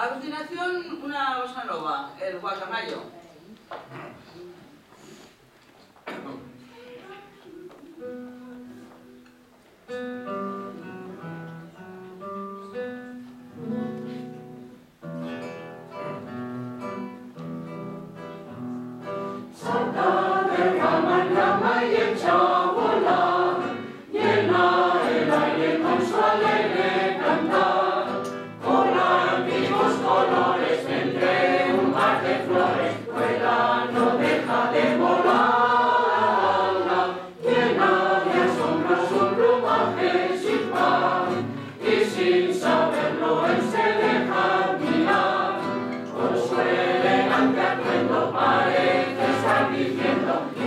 A continuación, una bossa nova, el guacamayo.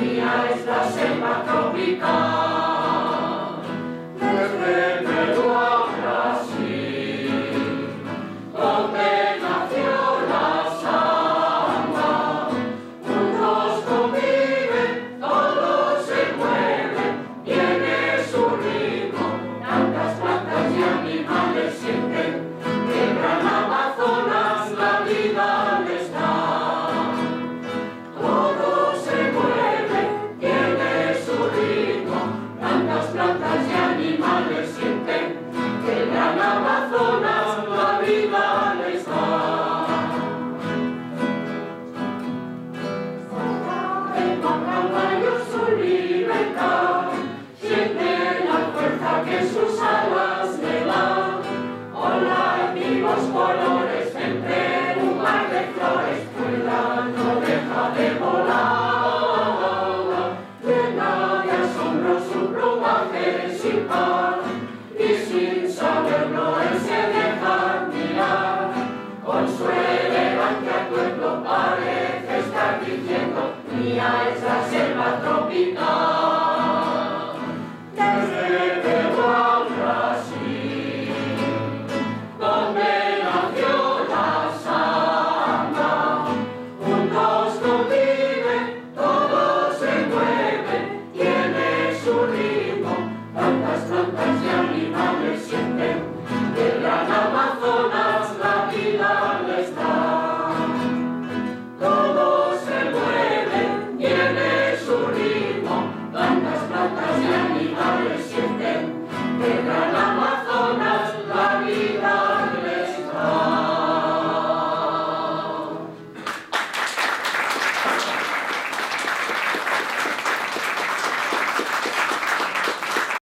mía es la selva tropical. eyes